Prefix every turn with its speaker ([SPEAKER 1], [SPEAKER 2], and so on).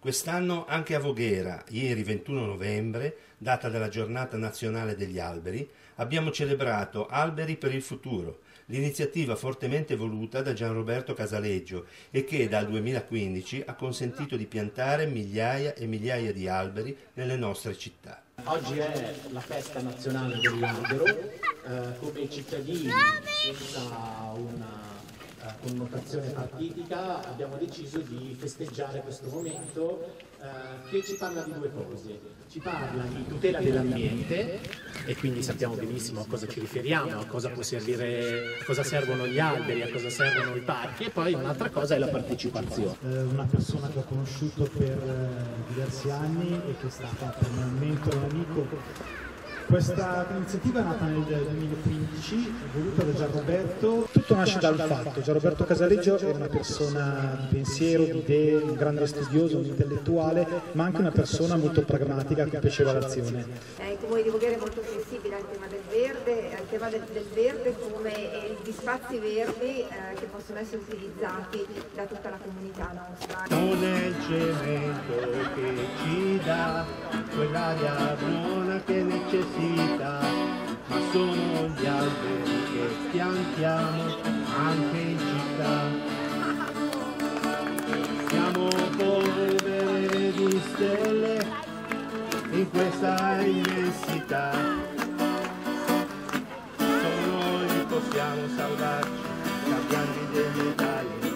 [SPEAKER 1] Quest'anno anche a Voghera, ieri 21 novembre, data della giornata nazionale degli alberi, abbiamo celebrato Alberi per il futuro, l'iniziativa fortemente voluta da Gianroberto Casaleggio e che dal 2015 ha consentito di piantare migliaia e migliaia di alberi nelle nostre città.
[SPEAKER 2] Oggi è la festa nazionale dell'albero, eh, come cittadini senza una connotazione partitica abbiamo deciso di festeggiare questo momento eh, che ci parla di due cose. Ci parla di tutela dell'ambiente e quindi sappiamo benissimo a cosa ci riferiamo, a cosa, servire, a cosa servono gli alberi, a cosa servono i parchi e poi un'altra cosa è la partecipazione.
[SPEAKER 3] Eh, una persona che ho conosciuto per eh, diversi anni e che è stata per un mentore, un amico questa iniziativa è nata nel 2015, voluta da Gianroberto. Tutto nasce dal fatto, Gianroberto Casaleggio è una persona di pensiero, di idee, un grande studioso, un intellettuale, ma anche una persona molto pragmatica che piaceva l'azione.
[SPEAKER 4] Eh, il comune di Voghera è molto sensibile al tema del verde, al tema del, del verde come gli spazi verdi eh, possono essere utilizzati da tutta la comunità nostra.
[SPEAKER 5] Non è il cemento che ci dà quell'aria buona che necessita ma sono gli alberi che piantiamo anche in città. Siamo polvere di stelle in questa immensità. Solo noi possiamo salvarci, cambiar mi dementales.